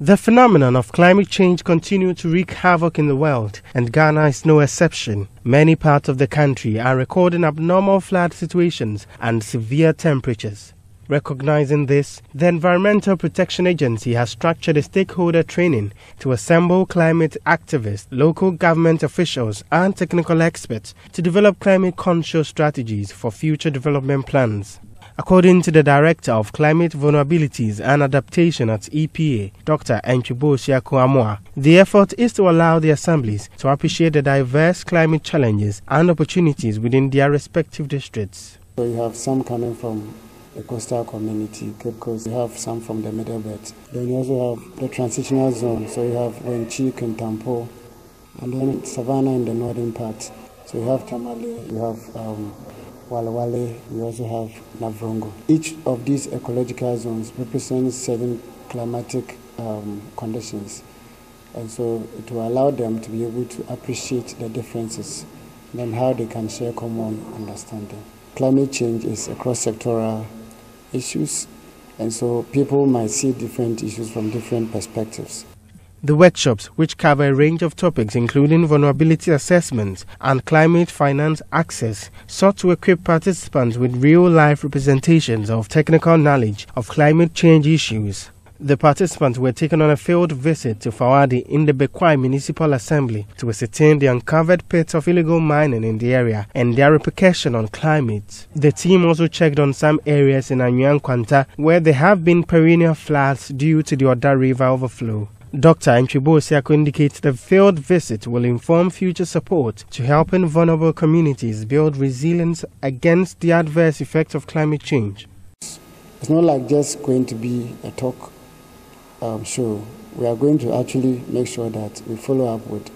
The phenomenon of climate change continues to wreak havoc in the world, and Ghana is no exception. Many parts of the country are recording abnormal flood situations and severe temperatures. Recognizing this, the Environmental Protection Agency has structured a stakeholder training to assemble climate activists, local government officials, and technical experts to develop climate conscious strategies for future development plans. According to the Director of Climate Vulnerabilities and Adaptation at EPA, Dr. Antwi-Boasiako the effort is to allow the assemblies to appreciate the diverse climate challenges and opportunities within their respective districts. So you have some coming from the coastal community, Cape Coast. You have some from the Middle Belt. Then you also have the transitional zone. So you have Wenchi, Kintampo, and then Savannah in the northern part. So you have Tamale, you have um, Walewale, we also have Navrongo. Each of these ecological zones represents certain climatic um, conditions. And so it will allow them to be able to appreciate the differences and how they can share common understanding. Climate change is a cross-sectoral issues, and so people might see different issues from different perspectives. The workshops, which cover a range of topics including vulnerability assessment and climate finance access, sought to equip participants with real life representations of technical knowledge of climate change issues. The participants were taken on a field visit to Fawadi in the Bekwai Municipal Assembly to ascertain the uncovered pits of illegal mining in the area and their repercussion on climate. The team also checked on some areas in Anyuan Kwanta where there have been perennial floods due to the Oda River overflow. Dr. Antwi-Boasiako indicates the field visit will inform future support to helping vulnerable communities build resilience against the adverse effects of climate change. It's not like just going to be a talk um, show. We are going to actually make sure that we follow up with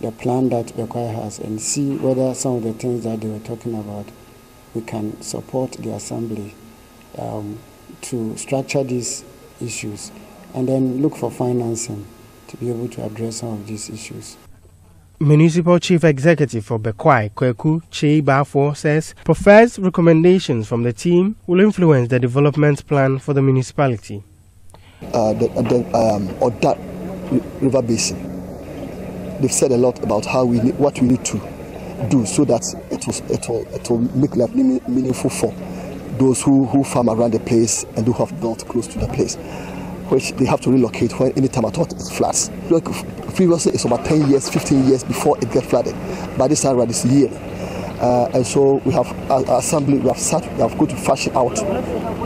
the plan that Bekwai has and see whether some of the things that they were talking about we can support the assembly um, to structure these issues and then look for financing to be able to address some of these issues. Municipal Chief Executive for Bekwai, Kweku Che Bafo, says professed recommendations from the team will influence the development plan for the municipality. Uh, the, the, um, Oda river basin, they've said a lot about how we need, what we need to do so that it will, it will, it will make life meaningful for those who, who farm around the place and who have not close to the place which they have to relocate when any time at all it floods. Previously it's about 10 years, 15 years before it gets flooded. By this time, this year. Uh, and so we have our assembly, we have sat, we have go to fashion out.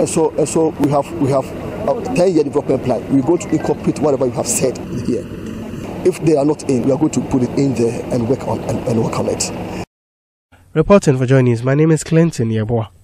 And so, and so we have, we have a 10 year development plan. We're going to incorporate whatever you have said here. If they are not in, we are going to put it in there and work on, and, and work on it. Reporting for Joy News, my name is Clinton Yeboah.